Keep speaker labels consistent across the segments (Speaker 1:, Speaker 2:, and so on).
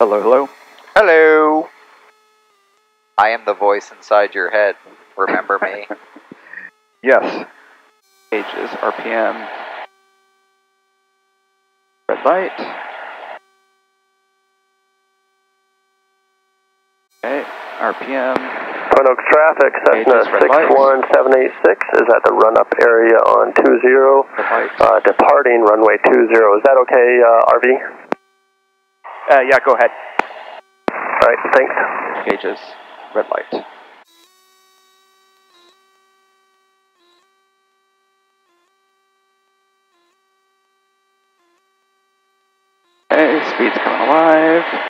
Speaker 1: Hello, hello.
Speaker 2: Hello. I am the voice inside your head. Remember me?
Speaker 1: Yes. Pages, RPM. Red light. Okay, RPM.
Speaker 3: Twin Oaks traffic, Cessna
Speaker 1: Gauges, red lights.
Speaker 3: 61786 is at the run-up area on 20,
Speaker 1: Red
Speaker 3: uh, departing runway 20. Is that okay, uh, RV?
Speaker 1: Uh, yeah, go ahead.
Speaker 3: All right, thanks.
Speaker 1: Gauges, red light. Okay, speed's coming alive.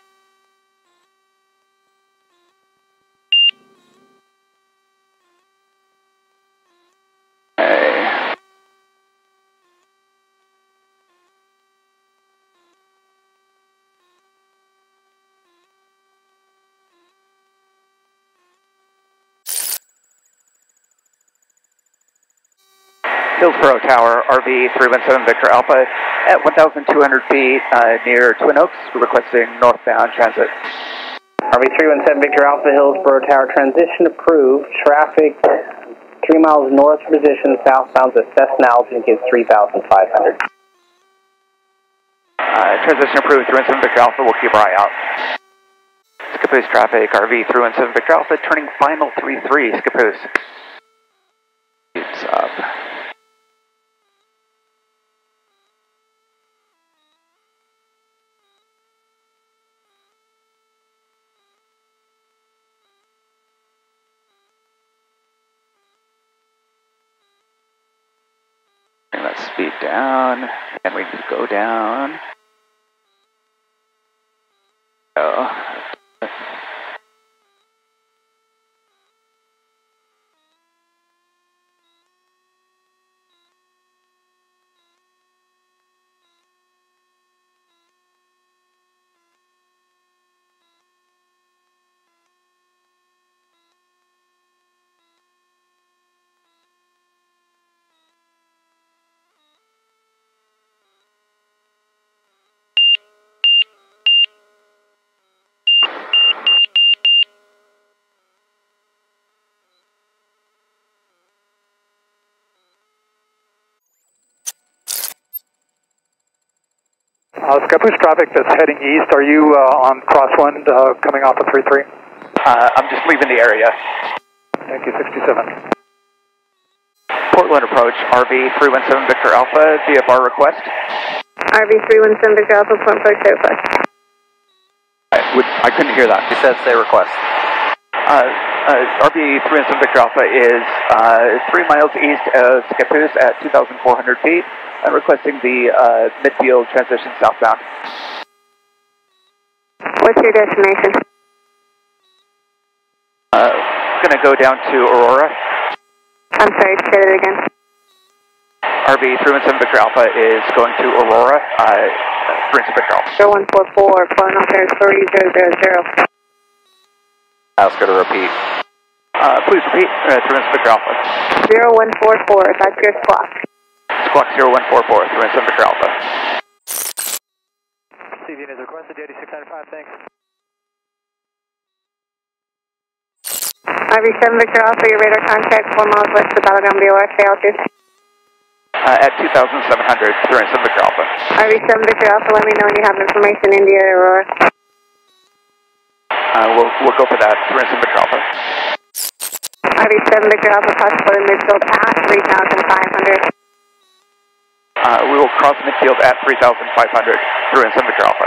Speaker 1: Hillsboro Tower, RV 317 Victor Alpha, at 1,200 feet uh, near Twin Oaks, requesting northbound transit.
Speaker 4: RV 317 Victor Alpha Hillsboro Tower transition approved. Traffic three miles north position southbound to Cessna altitude is 3,500.
Speaker 1: Uh, transition approved, 317 Victor Alpha, we'll keep our eye out. Scappoose traffic, RV 317 Victor Alpha, turning final 3-3, Scappoose. Keeps up. Speed down, and we just go down. Oh.
Speaker 5: Uh, Scappoose traffic that's heading east, are you uh, on crosswind uh, coming off of 3-3?
Speaker 1: Uh, I'm just leaving the area.
Speaker 5: Thank you, 67.
Speaker 1: Portland approach, RV 317 Victor Alpha, VFR request.
Speaker 6: RV 317 Victor Alpha, Point Approach request.
Speaker 1: I, would, I couldn't hear that.
Speaker 2: He said say request.
Speaker 1: Uh, uh, RV 317 Victor Alpha is uh, three miles east of Scappoose at 2,400 feet and requesting the uh, midfield transition southbound.
Speaker 6: What's your destination?
Speaker 1: Uh, going to go down to Aurora.
Speaker 6: I'm sorry, say that again.
Speaker 1: RV 317 Victor Alpha is going to Aurora. Uh, 317 Victor Alpha.
Speaker 6: 0144, flying off there 3000.
Speaker 2: Ask her to repeat.
Speaker 1: Uh, please repeat. Uh, 317 Victor Alpha.
Speaker 6: 0144, that's your squawk.
Speaker 1: Squawk 0144, 317 Victor Alpha.
Speaker 5: CVN is requested, JD695, thanks.
Speaker 6: RV 7 Victor Alpha, your radar contact 4 miles west of Battleground VOR, stay altitude.
Speaker 1: Uh, at 2,700, 317 Victor Alpha.
Speaker 6: RV 7 Victor Alpha, let me know when you have information, India Aurora.
Speaker 1: Uh, we'll, we'll go for that, 317 Victor Alpha.
Speaker 6: RV 7 Victor Alpha, possible midfield at 3,500.
Speaker 1: Uh, we will cross midfield at 3,500, 317 Victor Alpha.